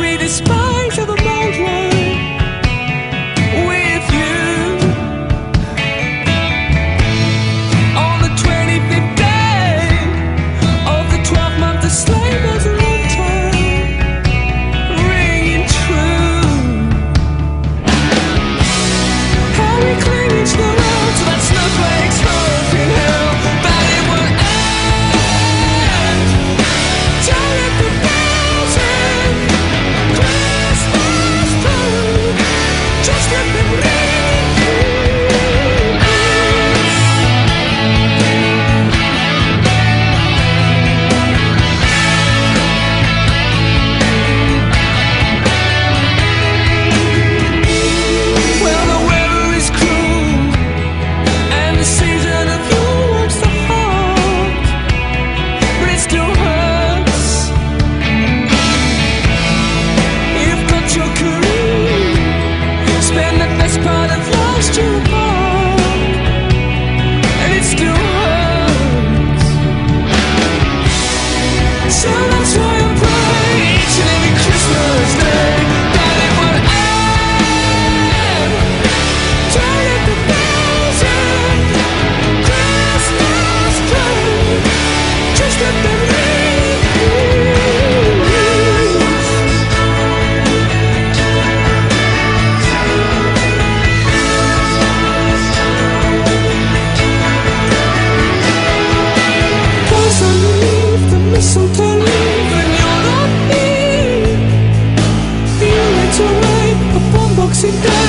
sweetest spot. So that's Please